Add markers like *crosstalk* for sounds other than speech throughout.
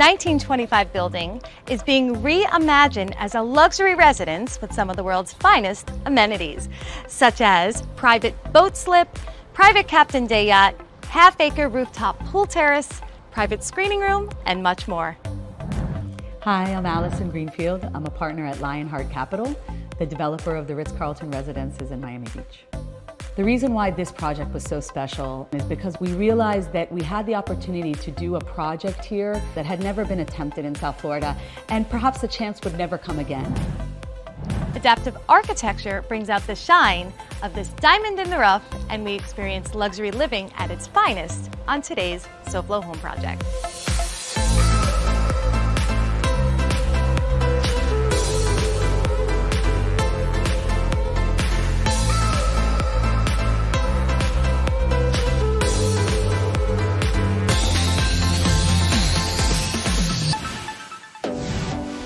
1925 building is being reimagined as a luxury residence with some of the world's finest amenities, such as private boat slip, private captain day yacht, half-acre rooftop pool terrace, private screening room, and much more. Hi, I'm Allison Greenfield. I'm a partner at Lionheart Capital, the developer of the Ritz-Carlton Residences in Miami Beach. The reason why this project was so special is because we realized that we had the opportunity to do a project here that had never been attempted in South Florida, and perhaps the chance would never come again. Adaptive architecture brings out the shine of this diamond in the rough, and we experience luxury living at its finest on today's SoFlo Home Project.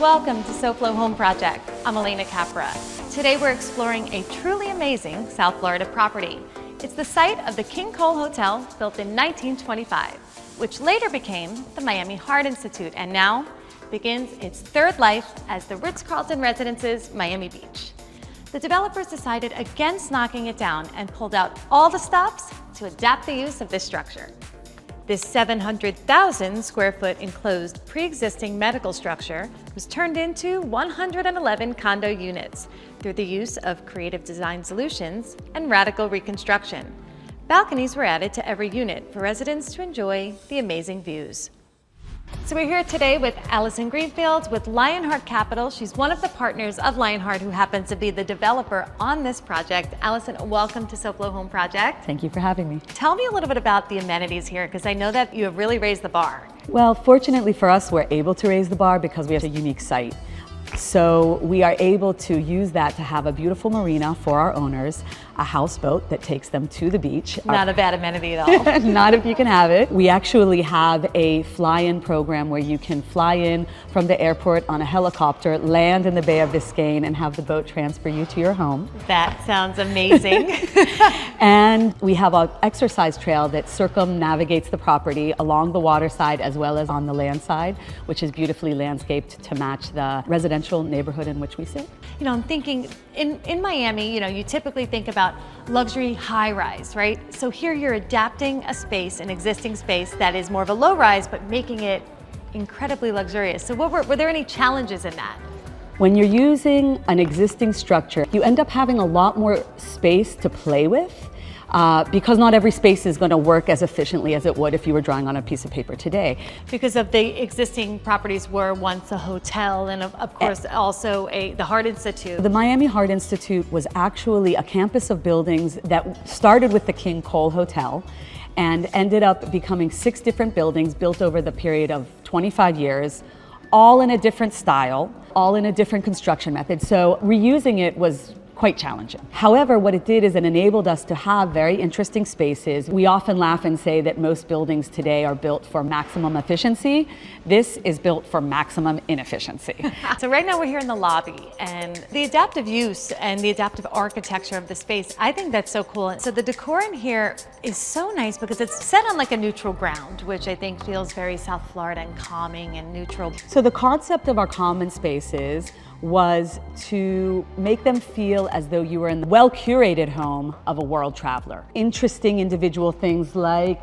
Welcome to SoFlo Home Project. I'm Alena Capra. Today we're exploring a truly amazing South Florida property. It's the site of the King Cole Hotel built in 1925, which later became the Miami Heart Institute and now begins its third life as the Ritz-Carlton Residences Miami Beach. The developers decided against knocking it down and pulled out all the stops to adapt the use of this structure. This 700,000 square foot enclosed pre-existing medical structure was turned into 111 condo units through the use of creative design solutions and radical reconstruction. Balconies were added to every unit for residents to enjoy the amazing views. So we're here today with Allison Greenfield with Lionheart Capital. She's one of the partners of Lionheart who happens to be the developer on this project. Allison, welcome to SoFlo Home Project. Thank you for having me. Tell me a little bit about the amenities here because I know that you have really raised the bar. Well, fortunately for us, we're able to raise the bar because we have a unique site. So we are able to use that to have a beautiful marina for our owners, a houseboat that takes them to the beach. Not uh, a bad amenity at all. *laughs* Not if you can have it. We actually have a fly-in program where you can fly in from the airport on a helicopter, land in the Bay of Biscayne, and have the boat transfer you to your home. That sounds amazing. *laughs* *laughs* and we have an exercise trail that circumnavigates the property along the water side as well as on the land side, which is beautifully landscaped to match the residential neighborhood in which we sit. You know, I'm thinking in, in Miami, you know, you typically think about luxury high rise, right? So here you're adapting a space, an existing space that is more of a low rise, but making it incredibly luxurious. So what were, were there any challenges in that? When you're using an existing structure, you end up having a lot more space to play with uh, because not every space is going to work as efficiently as it would if you were drawing on a piece of paper today. Because of the existing properties were once a hotel and of, of course also a, the Heart Institute. The Miami Heart Institute was actually a campus of buildings that started with the King Cole Hotel and ended up becoming six different buildings built over the period of 25 years, all in a different style, all in a different construction method. So reusing it was quite challenging. However, what it did is it enabled us to have very interesting spaces. We often laugh and say that most buildings today are built for maximum efficiency. This is built for maximum inefficiency. *laughs* so right now we're here in the lobby and the adaptive use and the adaptive architecture of the space, I think that's so cool. So the decor in here is so nice because it's set on like a neutral ground, which I think feels very South Florida and calming and neutral. So the concept of our common spaces was to make them feel as though you were in the well-curated home of a world traveler. Interesting individual things like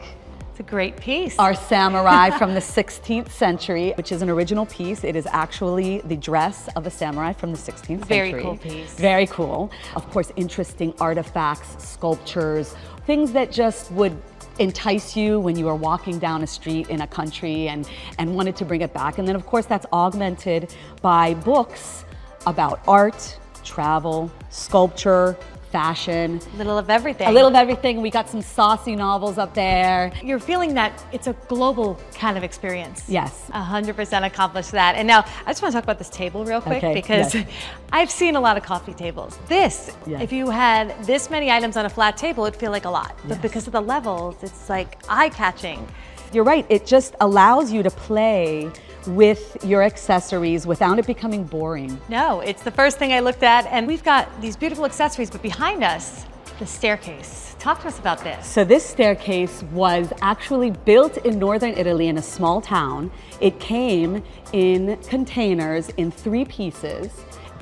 it's a great piece. Our *laughs* samurai from the 16th century, which is an original piece. It is actually the dress of a samurai from the 16th Very century. Very cool piece. Very cool. Of course, interesting artifacts, sculptures, things that just would entice you when you are walking down a street in a country and, and wanted to bring it back. And then of course that's augmented by books about art, travel, sculpture, fashion. A little of everything. A little of everything. We got some saucy novels up there. You're feeling that it's a global kind of experience. Yes. 100% accomplished that. And now I just want to talk about this table real quick okay. because yes. *laughs* I've seen a lot of coffee tables. This, yes. if you had this many items on a flat table, it'd feel like a lot. Yes. But because of the levels, it's like eye-catching. You're right. It just allows you to play with your accessories without it becoming boring. No, it's the first thing I looked at and we've got these beautiful accessories, but behind us, the staircase. Talk to us about this. So this staircase was actually built in northern Italy in a small town. It came in containers in three pieces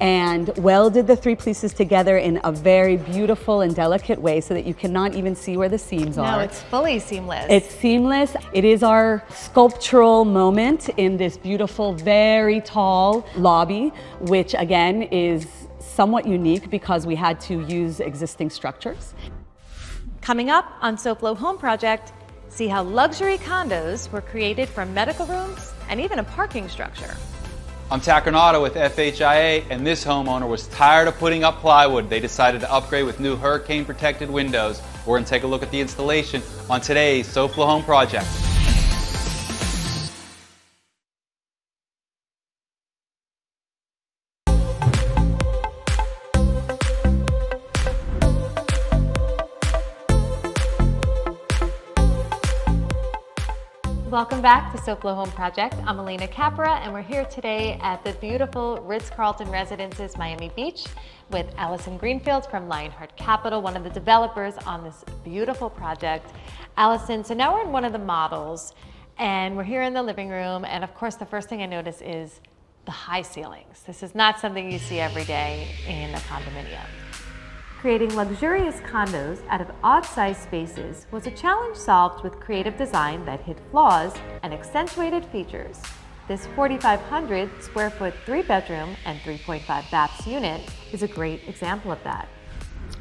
and welded the three pieces together in a very beautiful and delicate way so that you cannot even see where the seams no, are. No, it's fully seamless. It's seamless. It is our sculptural moment in this beautiful, very tall lobby, which again is somewhat unique because we had to use existing structures. Coming up on SoFlo Home Project, see how luxury condos were created from medical rooms and even a parking structure. I'm Tacronata with FHIA, and this homeowner was tired of putting up plywood. They decided to upgrade with new hurricane protected windows. We're going to take a look at the installation on today's SoFlo Home Project. Welcome back to SoFlo Home Project. I'm Alena Capra and we're here today at the beautiful Ritz-Carlton Residences Miami Beach with Allison Greenfield from Lionheart Capital, one of the developers on this beautiful project. Allison, so now we're in one of the models and we're here in the living room and of course the first thing I notice is the high ceilings. This is not something you see every day in a condominium. Creating luxurious condos out of odd-sized spaces was a challenge solved with creative design that hid flaws and accentuated features. This 4,500 square foot three bedroom and 3.5 baths unit is a great example of that.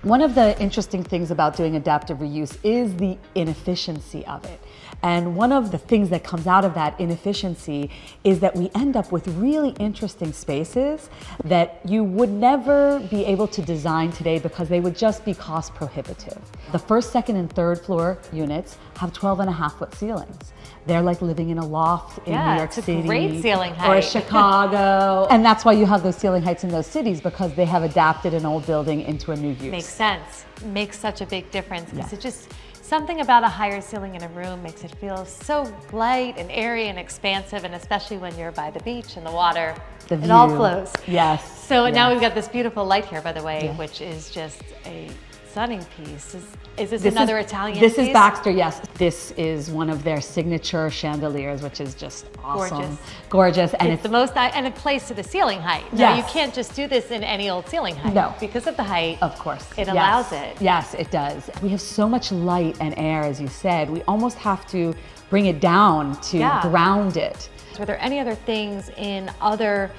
One of the interesting things about doing adaptive reuse is the inefficiency of it. And one of the things that comes out of that inefficiency is that we end up with really interesting spaces that you would never be able to design today because they would just be cost prohibitive. The first, second, and third floor units have 12 and a half foot ceilings. They're like living in a loft in yeah, New York City. great ceiling height. Or Chicago. *laughs* and that's why you have those ceiling heights in those cities because they have adapted an old building into a new use. Makes sense. Makes such a big difference because yeah. it just, something about a higher ceiling in a room makes it feel so light and airy and expansive and especially when you're by the beach and the water, the it view. all flows. Yes. So yes. now we've got this beautiful light here, by the way, yeah. which is just a stunning piece. Is, is this, this another is, Italian This piece? is Baxter, yes. This is one of their signature chandeliers, which is just awesome. Gorgeous. Gorgeous. And it's, it's, the most, and it plays to the ceiling height. Yes. Now you can't just do this in any old ceiling height. No. Because of the height. Of course. It yes. allows it. Yes, it does. We have so much light and air, as you said. We almost have to bring it down to yeah. ground it. Were there any other things in other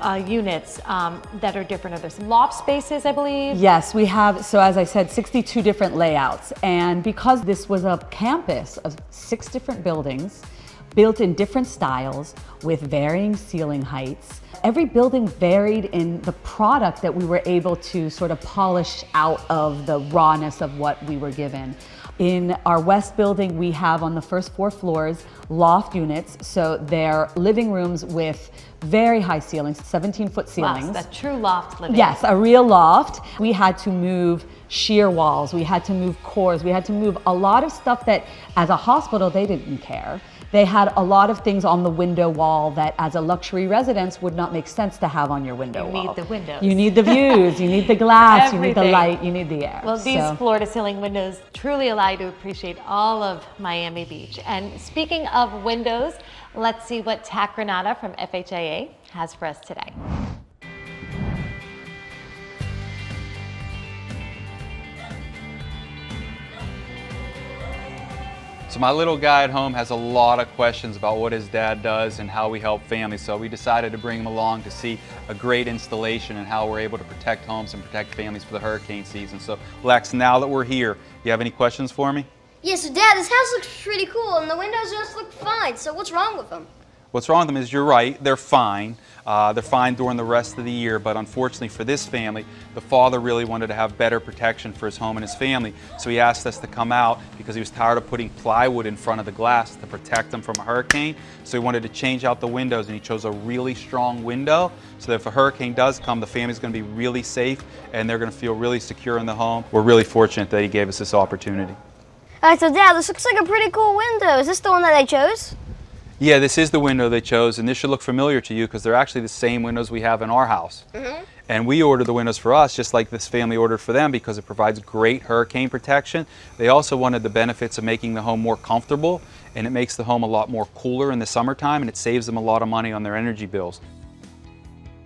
uh, units um, that are different? Are there some loft spaces, I believe? Yes, we have, so as I said, 62 different layouts. And because this was a campus of six different buildings, built in different styles with varying ceiling heights, every building varied in the product that we were able to sort of polish out of the rawness of what we were given. In our west building, we have on the first four floors loft units. So they're living rooms with very high ceilings, 17 foot ceilings. Wow, a true loft living. Yes, a real loft. We had to move shear walls, we had to move cores, we had to move a lot of stuff that as a hospital they didn't care. They had a lot of things on the window wall that as a luxury residence would not make sense to have on your window you wall. You need the windows. You need the views, you need the glass, you need the light, you need the air. Well, these so. floor to ceiling windows truly allow you to appreciate all of Miami Beach. And speaking of windows, let's see what Tacronata from FHIA has for us today. So my little guy at home has a lot of questions about what his dad does and how we help families. So we decided to bring him along to see a great installation and how we're able to protect homes and protect families for the hurricane season. So Lex, now that we're here, you have any questions for me? Yeah, so Dad, this house looks pretty cool and the windows just look fine. So what's wrong with them? What's wrong with them is you're right, they're fine. Uh, they're fine during the rest of the year, but unfortunately for this family, the father really wanted to have better protection for his home and his family. So he asked us to come out because he was tired of putting plywood in front of the glass to protect them from a hurricane. So he wanted to change out the windows and he chose a really strong window so that if a hurricane does come, the family's going to be really safe and they're going to feel really secure in the home. We're really fortunate that he gave us this opportunity. All right, so Dad, this looks like a pretty cool window. Is this the one that I chose? Yeah, this is the window they chose, and this should look familiar to you because they're actually the same windows we have in our house. Mm-hmm. And we ordered the windows for us just like this family ordered for them because it provides great hurricane protection. They also wanted the benefits of making the home more comfortable and it makes the home a lot more cooler in the summertime and it saves them a lot of money on their energy bills.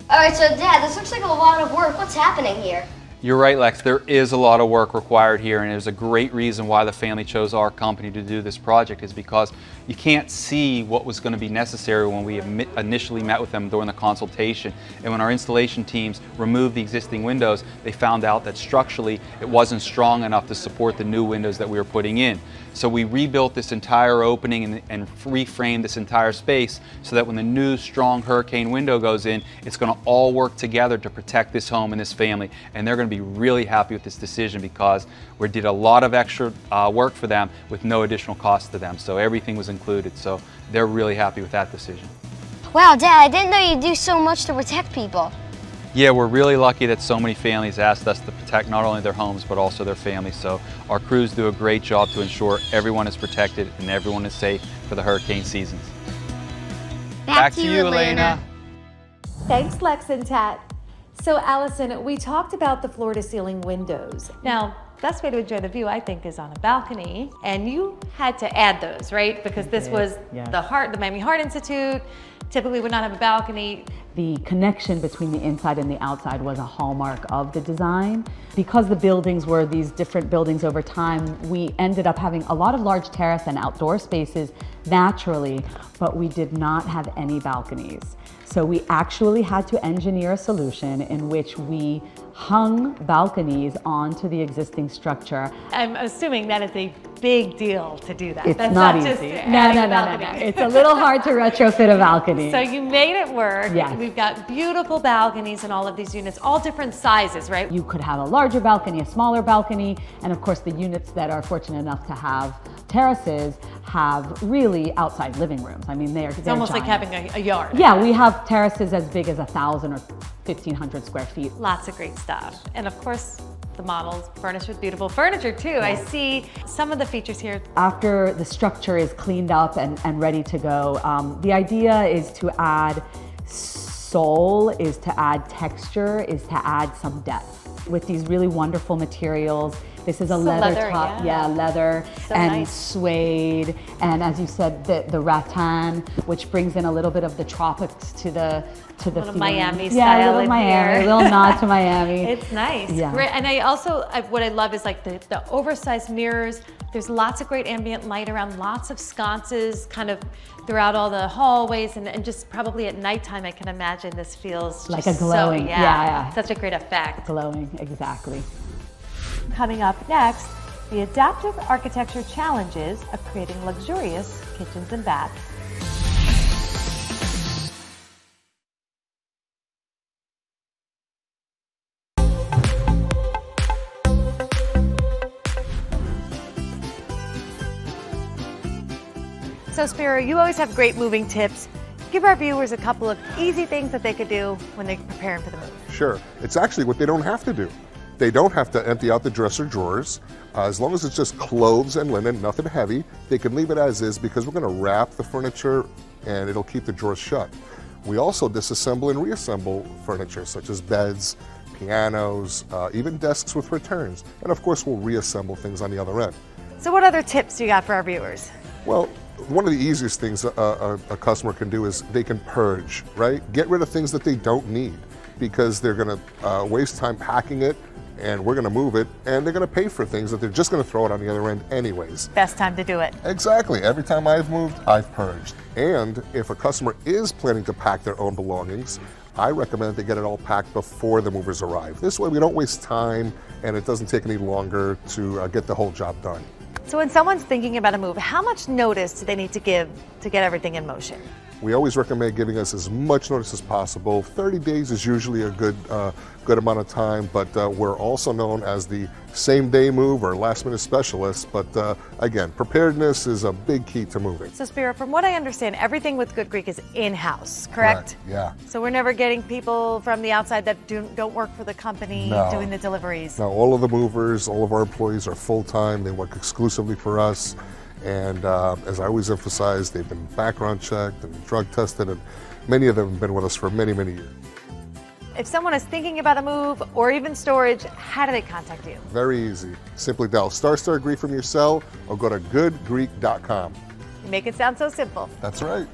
All right, so Dad, this looks like a lot of work. What's happening here? You're right, Lex. There is a lot of work required here, and there's a great reason why the family chose our company to do this project is because you can't see what was going to be necessary when we initially met with them during the consultation. And when our installation teams removed the existing windows, they found out that structurally it wasn't strong enough to support the new windows that we were putting in. So we rebuilt this entire opening and, and reframed this entire space so that when the new strong hurricane window goes in, it's going to all work together to protect this home and this family. And they're going to be really happy with this decision because we did a lot of extra uh, work for them with no additional cost to them. So everything was included. So they're really happy with that decision. Wow, Dad, I didn't know you do so much to protect people. Yeah, we're really lucky that so many families asked us to protect not only their homes but also their families. So our crews do a great job to ensure everyone is protected and everyone is safe for the hurricane seasons. Back, Back to, you, Alena. Alena. Thanks, Lex and Tat. So Allison, we talked about the floor to ceiling windows. Now, best way to enjoy the view, I think, is on a balcony. And you had to add those, right? Because this was yes. the heart, the Miami Heart Institute, typically would not have a balcony. The connection between the inside and the outside was a hallmark of the design. Because the buildings were these different buildings over time, we ended up having a lot of large terrace and outdoor spaces naturally, but we did not have any balconies. So we actually had to engineer a solution in which we hung balconies onto the existing structure. I'm assuming that is a big deal to do that. It's That's not, not easy. No, no, no, no, no. It's a little hard to retrofit a *laughs* balcony. So you made it work. Yes. We've got beautiful balconies in all of these units, all different sizes, right? You could have a larger balcony, a smaller balcony, and of course the units that are fortunate enough to have terraces have really outside living rooms. I mean, they're, it's almost giant. like having a, a, yard. Yeah, we have terraces as big as a thousand or 1,500 square feet. Lots of great stuff. And of course, the models furnished with beautiful furniture too. Yeah. I see some of the features here. After the structure is cleaned up and, and ready to go, um, the idea is to add soul, is to add texture, is to add some depth. With these really wonderful materials, this is a leather, leather, top, yeah, yeah leather so and nice. suede, and as you said, the, the rattan, which brings in a little bit of the tropics to the to the little Miami yeah, style. Yeah, a little Miami, a little nod to *laughs* Miami. It's nice. Yeah. Great. And I also, I, what I love is like the, the oversized mirrors. There's lots of great ambient light around, lots of sconces kind of throughout all the hallways and, and just probably at nighttime, I can imagine this feels like a glowing, so, yeah, yeah, yeah. Such a great effect. Glowing, exactly. Coming up next, the adaptive architecture challenges of creating luxurious kitchens and baths. So Spiro, you always have great moving tips. Give our viewers a couple of easy things that they could do when they're preparing for the move. Sure. It's actually what they don't have to do. They don't have to empty out the dresser drawers. Uh, as long as it's just clothes and linen, nothing heavy, they can leave it as is because we're going to wrap the furniture and it'll keep the drawers shut. We also disassemble and reassemble furniture such as beds, pianos, uh, even desks with returns. And of course, we'll reassemble things on the other end. So what other tips do you got for our viewers? Well, one of the easiest things a, a, a, customer can do is they can purge, right? Get rid of things that they don't need because they're going to uh, waste time packing it and we're going to move it, and they're going to pay for things that they're just going to throw it on the other end anyways. Best time to do it. Exactly. Every time I've moved, I've purged. And if a customer is planning to pack their own belongings, I recommend they get it all packed before the movers arrive. This way we don't waste time and it doesn't take any longer to uh, get the whole job done. So when someone's thinking about a move, how much notice do they need to give to get everything in motion? We always recommend giving us as much notice as possible. 30 days is usually a good uh, good amount of time, but uh, we're also known as the same day move or last minute specialist. But uh, again, preparedness is a big key to moving. So, Spiro, from what I understand, everything with Good Greek is in house, correct? correct? Yeah. So, we're never getting people from the outside that do, not work for the company no. doing the deliveries. No, all of the movers, all of our employees are full time, they work exclusively for us. And uh, as I always emphasize, they've been background checked and drug tested, and many of them have been with us for many, many years. If someone is thinking about a move or even storage, how do they contact you? Very easy. Simply dial star star Greek from your cell or go to goodgreek.com. You make it sound so simple. That's right.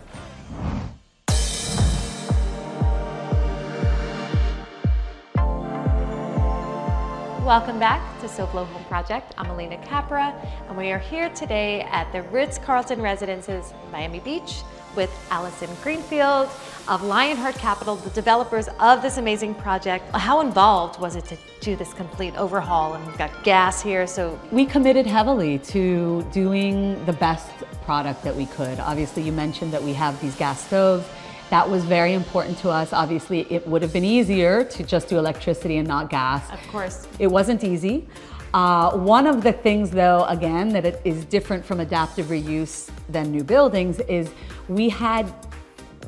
Welcome back to SoFlo Home Project. I'm Alena Capra, and we are here today at the Ritz-Carlton Residences, Miami Beach, with Allison Greenfield of Lionheart Capital, the developers of this amazing project. How involved was it to do this complete overhaul? And we've got gas here, so. We committed heavily to doing the best product that we could. Obviously, you mentioned that we have these gas stoves. That was very important to us. Obviously, it would have been easier to just do electricity and not gas. Of course. It wasn't easy. Uh, one of the things, though, again, that it is different from adaptive reuse than new buildings is we had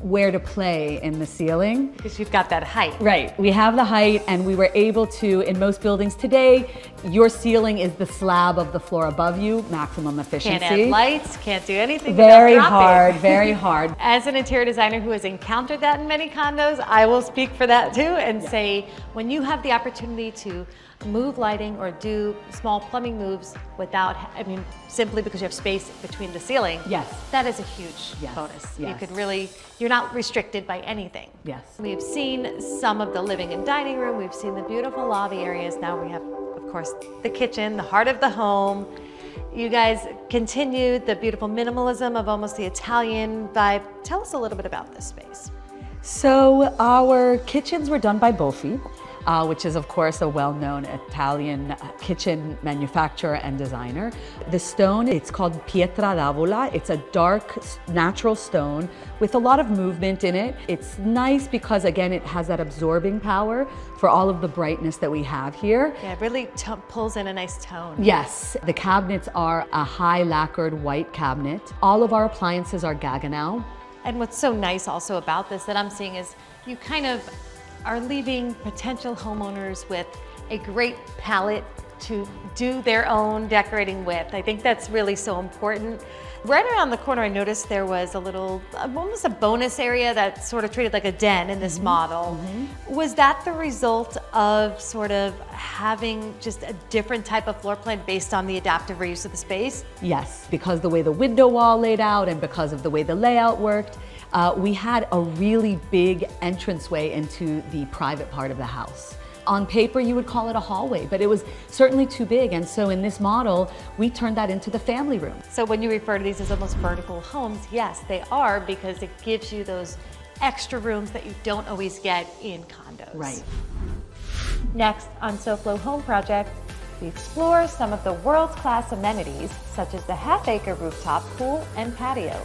where to play in the ceiling. Because you've got that height. Right, we have the height and we were able to, in most buildings today, your ceiling is the slab of the floor above you, maximum efficiency. Can't add lights, can't do anything Very hard, *laughs* very hard. As an interior designer who has encountered that in many condos, I will speak for that too and yeah. say, when you have the opportunity to move lighting or do small plumbing moves without, I mean, simply because you have space between the ceiling. Yes. That is a huge yes. bonus. Yes. You could really, you're not restricted by anything. Yes. We've seen some of the living and dining room. We've seen the beautiful lobby areas. Now we have, of course, the kitchen, the heart of the home. You guys continued the beautiful minimalism of almost the Italian vibe. Tell us a little bit about this space. So our kitchens were done by Boffi uh, which is of course a well-known Italian kitchen manufacturer and designer. The stone, it's called Pietra d'Avola. It's a dark natural stone with a lot of movement in it. It's nice because again, it has that absorbing power for all of the brightness that we have here. Yeah, it really pulls in a nice tone. Yes, the cabinets are a high lacquered white cabinet. All of our appliances are Gaggenau. And what's so nice also about this that I'm seeing is you kind of are leaving potential homeowners with a great palette to do their own decorating with. I think that's really so important. Right around the corner, I noticed there was a little, almost a bonus area that sort of treated like a den in this mm -hmm. model. Mm -hmm. Was that the result of sort of having just a different type of floor plan based on the adaptive reuse of the space? Yes, because the way the window wall laid out and because of the way the layout worked, uh, we had a really big entranceway into the private part of the house. On paper, you would call it a hallway, but it was certainly too big. And so in this model, we turned that into the family room. So when you refer to these as almost vertical homes, yes, they are because it gives you those extra rooms that you don't always get in condos. Right. Next on SoFlo Home Project, we explore some of the world-class amenities, such as the half acre rooftop pool and patio.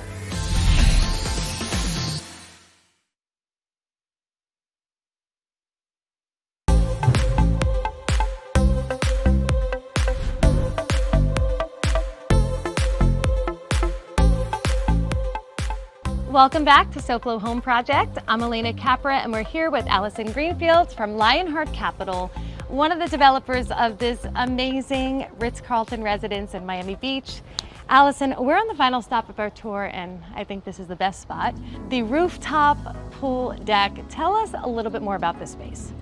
Welcome back to SoFlo Home Project. I'm Alena Capra and we're here with Allison Greenfield from Lionheart Capital, one of the developers of this amazing Ritz-Carlton residence in Miami Beach. Allison, we're on the final stop of our tour and I think this is the best spot. The rooftop pool deck. Tell us a little bit more about this space.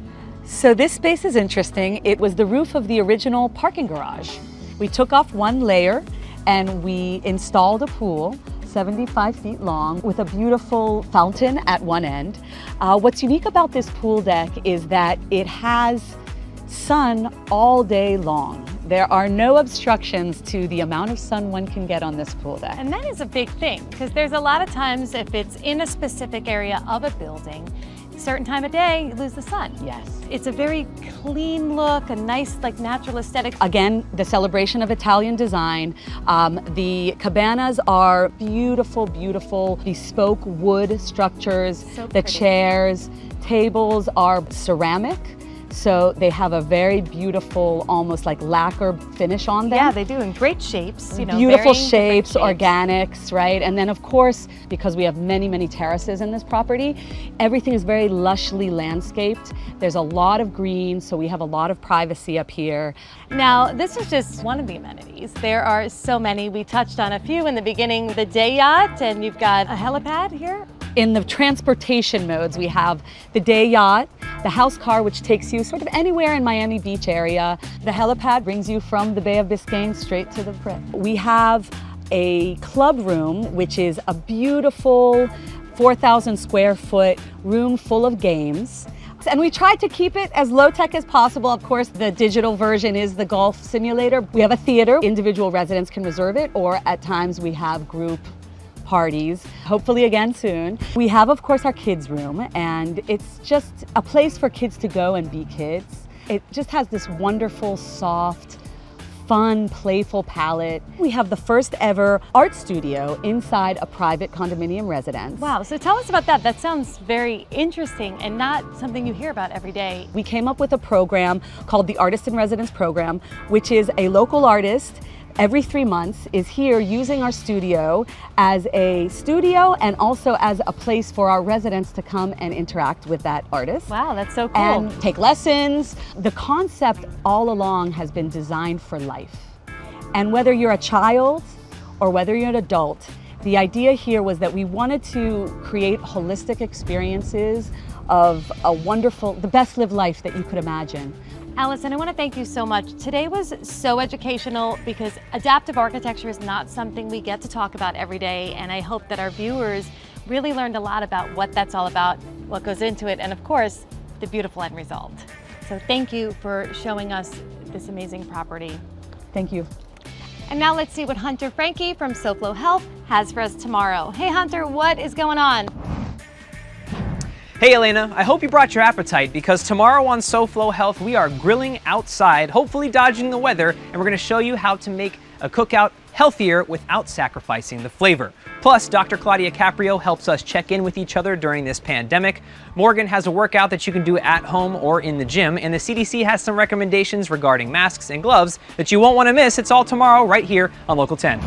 So this space is interesting. It was the roof of the original parking garage. We took off one layer and we installed a pool 75 feet long with a beautiful fountain at one end. Uh, what's unique about this pool deck is that it has sun all day long. There are no obstructions to the amount of sun one can get on this pool deck. And that is a big thing because there's a lot of times if it's in a specific area of a building, certain time of day, you lose the sun. Yes. It's a very clean look, a nice, like natural aesthetic. Again, the celebration of Italian design. Um, the cabanas are beautiful, beautiful, bespoke wood structures. So the chairs, tables are ceramic. So they have a very beautiful, almost like lacquer finish on them. Yeah, they do in great shapes, you know. Beautiful shapes, shapes, organics, right? And then of course, because we have many, many terraces in this property, everything is very lushly landscaped. There's a lot of green, so we have a lot of privacy up here. Now, this is just one of the amenities. There are so many. We touched on a few in the beginning, the day yacht, and you've got a helipad here. In the transportation modes, we have the day yacht, the house car, which takes you sort of anywhere in Miami Beach area. The helipad brings you from the Bay of Biscayne straight to the Pritt. We have a club room, which is a beautiful 4,000 square foot room full of games. And we tried to keep it as low tech as possible. Of course, the digital version is the golf simulator. We have a theater. Individual residents can reserve it, or at times we have group parties, hopefully again soon. We have, of course, our kids' room, and it's just a place for kids to go and be kids. It just has this wonderful, soft, fun, playful palette. We have the first ever art studio inside a private condominium residence. Wow, so tell us about that. That sounds very interesting and not something you hear about every day. We came up with a program called the Artist in Residence Program, which is a local artist every three months is here using our studio as a studio and also as a place for our residents to come and interact with that artist. Wow, that's so cool. And take lessons. The concept all along has been designed for life. And whether you're a child or whether you're an adult, the idea here was that we wanted to create holistic experiences of a wonderful, the best lived life that you could imagine. Allison, I want to thank you so much. Today was so educational because adaptive architecture is not something we get to talk about every day, and I hope that our viewers really learned a lot about what that's all about, what goes into it, and of course, the beautiful end result. So thank you for showing us this amazing property. Thank you. And now let's see what Hunter Frankie from SoFlo Health has for us tomorrow. Hey Hunter, what is going on? Hey Alena, I hope you brought your appetite because tomorrow on SoFlo Health we are grilling outside, hopefully dodging the weather, and we're going to show you how to make a cookout healthier without sacrificing the flavor. Plus, Dr. Claudia Caprio helps us check in with each other during this pandemic. Morgan has a workout that you can do at home or in the gym, and the CDC has some recommendations regarding masks and gloves that you won't want to miss. It's all tomorrow right here on Local 10.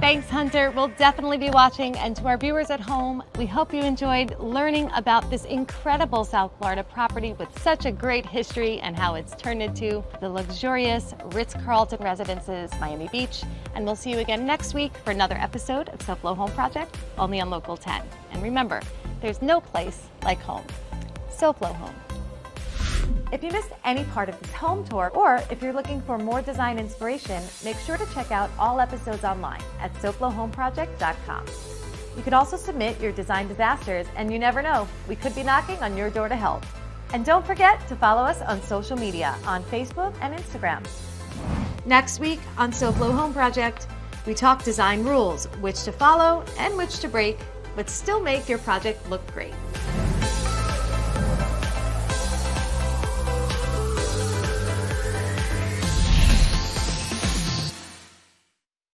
Thanks, Hunter. We'll definitely be watching. And to our viewers at home, we hope you enjoyed learning about this incredible South Florida property with such a great history and how it's turned into the luxurious Ritz-Carlton Residences, Miami Beach. And we'll see you again next week for another episode of SoFlo Home Project, only on Local 10. And remember, there's no place like home. SoFlo Home. If you missed any part of this home tour, or if you're looking for more design inspiration, make sure to check out all episodes online at SoFloHomeProject.com. You can also submit your design disasters, and you never know, we could be knocking on your door to help. And don't forget to follow us on social media on Facebook and Instagram. Next week on SoFlo Home Project, we talk design rules, which to follow and which to break, but still make your project look great.